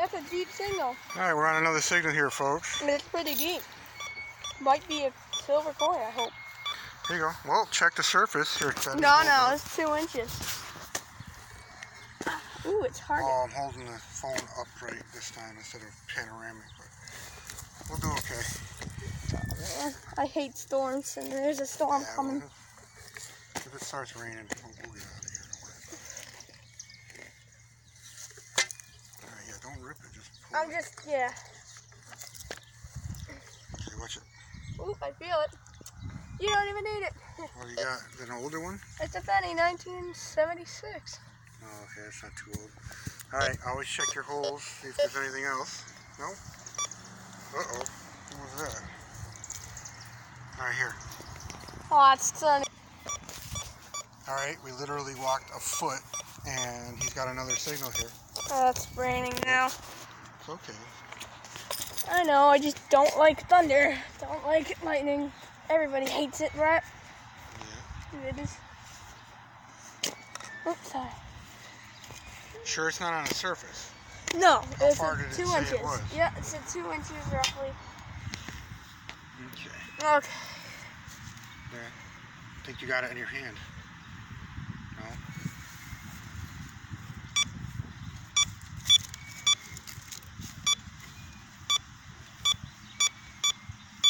That's a deep signal. All right, we're on another signal here, folks. And it's pretty deep. Might be a silver coin, I hope. Here you go. Well, check the surface. Here, it's at a No, no, bit. it's two inches. Ooh, it's hard. Oh, I'm holding the phone upright this time instead of panoramic, but we'll do okay. Man, I hate storms, and there's a storm Yeah, coming. well, if it starts raining, we'll, we'll get out of here. Don't worry. All right, yeah, rip it. Just pull I'm it. just, yeah. Okay, watch it. Ooh, I feel it. You don't even need it. What do you got? Is it an older one? It's a penny, 1976. Oh, okay, that's not too old. All right, always check your holes, see if there's anything else. No? Uh-oh. What was that? All right, here. Oh, it's sunny. All right, we literally walked a foot, and he's got another signal here. Oh, it's raining now. It's okay. I know, I just don't like thunder. Don't like lightning. Everybody hates it, right? Yeah. It is. Oops, sorry. Sure it's not on the surface? No, How it's far did it two say it inches. was? Yeah, it's at two inches roughly. Okay. Okay. There. Think you got it in your hand? No?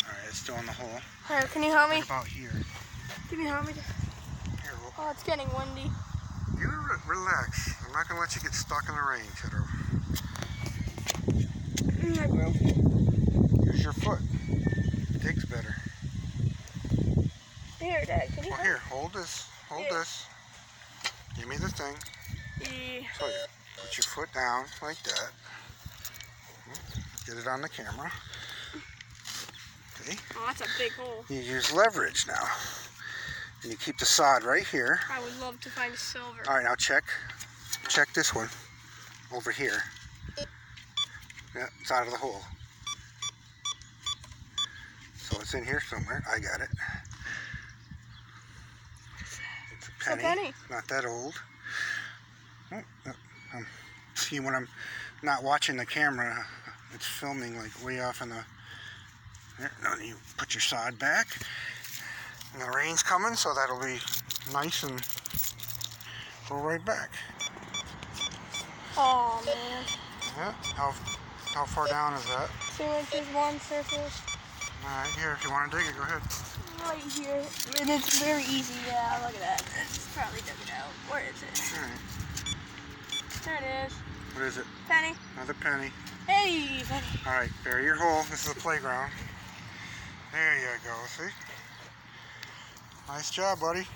All right, it's still in the hole. Alright, can you help me? About here? Can you help me? Here, well, Oh, it's getting windy. you re- relax. I'm not gonna let you get stuck in the rain, kiddo. Mm, I will. Use your foot. It digs better. Here, Dad, can you Well, here, hold this. Hold Yeah. this. Give me the thing. So you put your foot down like that. Get it on the camera. Oh, that's a big hole. You use leverage now. And you keep the sod right here. I would love to find silver. All right, now check. Check this one over here. Yeah, it's out of the hole. So it's in here somewhere. I got it. It's a penny. penny. Not that old. Oh, um, see, when I'm not watching the camera, it's filming like way off in the. You put your sod back. And the rain's coming, so that'll be nice and go right back. Oh, man. Yeah. How how far down is that? Two inches, one surface. All right, here. If you want to dig it, go ahead. Right here. And it's very easy. Yeah, look at that. It's probably dug it out. Where is it? All right. There it is. What is it? Penny. Another penny. Hey, penny. All right, bury your hole. This is a playground. There you go. See? Nice job, buddy.